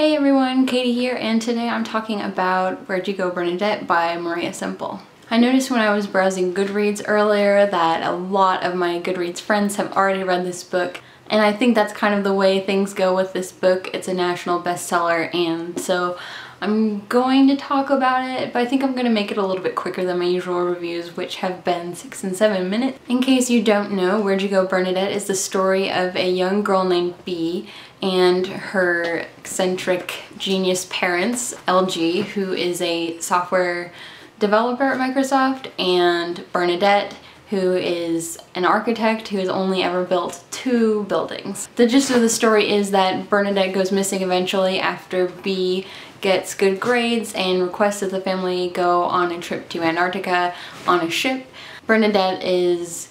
Hey everyone, Katie here, and today I'm talking about Where'd You Go Bernadette by Maria Semple. I noticed when I was browsing Goodreads earlier that a lot of my Goodreads friends have already read this book, and I think that's kind of the way things go with this book. It's a national bestseller, and so I'm going to talk about it, but I think I'm going to make it a little bit quicker than my usual reviews, which have been six and seven minutes. In case you don't know, Where'd You Go Bernadette is the story of a young girl named Bee and her eccentric genius parents, Elgie, who is a software developer at Microsoft, and Bernadette, who is an architect who has only ever built two buildings. The gist of the story is that Bernadette goes missing eventually after Bee gets good grades and requests that the family go on a trip to Antarctica on a ship. Bernadette is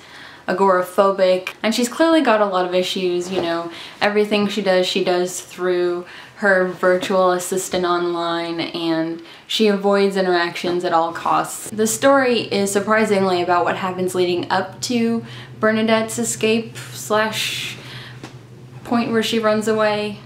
agoraphobic and she's clearly got a lot of issues, you know, everything she does, she does through her virtual assistant online and she avoids interactions at all costs. The story is surprisingly about what happens leading up to Bernadette's escape slash point where she runs away.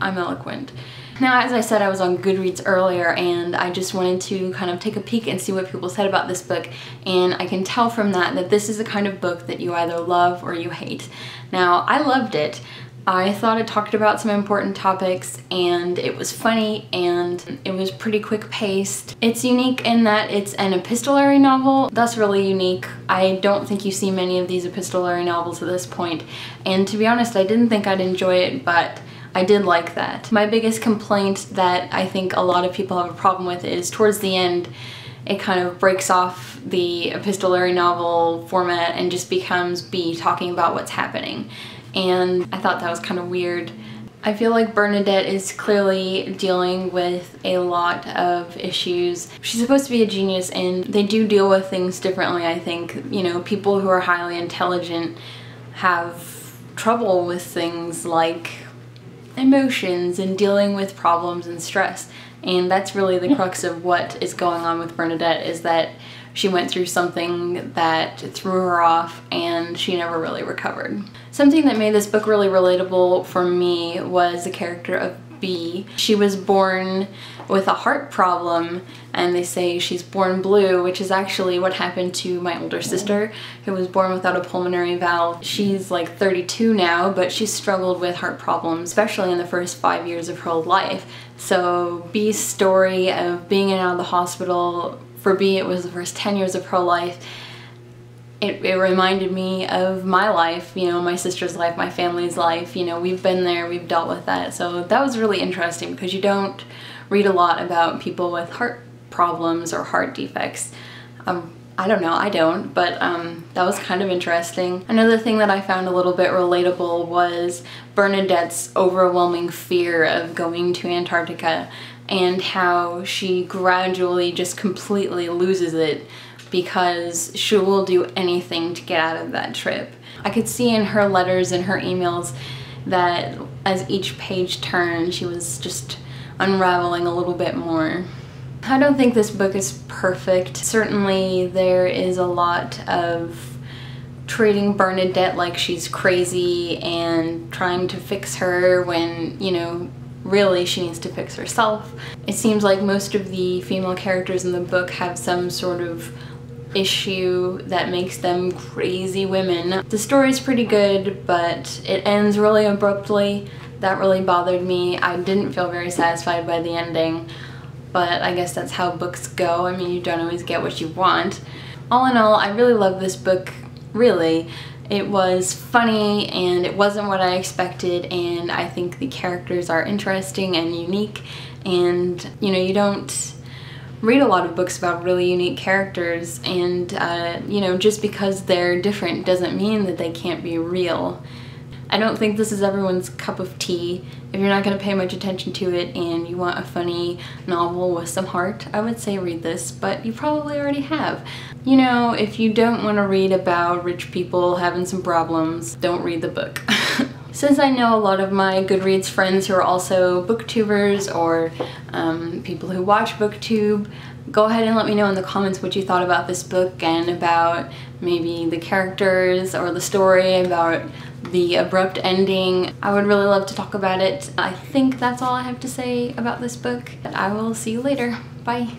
I'm eloquent. Now, as I said, I was on Goodreads earlier and I just wanted to kind of take a peek and see what people said about this book and I can tell from that that this is the kind of book that you either love or you hate. Now, I loved it. I thought it talked about some important topics and it was funny and it was pretty quick paced. It's unique in that it's an epistolary novel. That's really unique. I don't think you see many of these epistolary novels at this point and to be honest I didn't think I'd enjoy it but I did like that. My biggest complaint that I think a lot of people have a problem with is towards the end it kind of breaks off the epistolary novel format and just becomes Bee talking about what's happening. And I thought that was kind of weird. I feel like Bernadette is clearly dealing with a lot of issues. She's supposed to be a genius and they do deal with things differently, I think. You know, people who are highly intelligent have trouble with things like emotions and dealing with problems and stress. And that's really the crux of what is going on with Bernadette is that she went through something that threw her off and she never really recovered. Something that made this book really relatable for me was the character of Bee. She was born with a heart problem and they say she's born blue which is actually what happened to my older sister who was born without a pulmonary valve. She's like 32 now but she struggled with heart problems especially in the first five years of her life. So Bee's story of being in and out of the hospital, for Bee it was the first 10 years of her life it, it, reminded me of my life, you know, my sister's life, my family's life, you know, we've been there, we've dealt with that. So that was really interesting because you don't read a lot about people with heart problems or heart defects. Um, I don't know, I don't, but um, that was kind of interesting. Another thing that I found a little bit relatable was Bernadette's overwhelming fear of going to Antarctica and how she gradually just completely loses it because she will do anything to get out of that trip. I could see in her letters and her emails that as each page turned, she was just unraveling a little bit more. I don't think this book is perfect. Certainly there is a lot of treating Bernadette like she's crazy and trying to fix her when, you know, really she needs to fix herself. It seems like most of the female characters in the book have some sort of issue that makes them crazy women. The story's pretty good, but it ends really abruptly. That really bothered me. I didn't feel very satisfied by the ending, but I guess that's how books go. I mean, you don't always get what you want. All in all, I really love this book, really. It was funny and it wasn't what I expected and I think the characters are interesting and unique and you know you don't read a lot of books about really unique characters and uh, you know just because they're different doesn't mean that they can't be real. I don't think this is everyone's cup of tea. If you're not going to pay much attention to it and you want a funny novel with some heart, I would say read this, but you probably already have. You know, if you don't want to read about rich people having some problems, don't read the book. Since I know a lot of my Goodreads friends who are also booktubers or um, people who watch booktube, go ahead and let me know in the comments what you thought about this book and about maybe the characters or the story, about the abrupt ending. I would really love to talk about it. I think that's all I have to say about this book. I will see you later. Bye.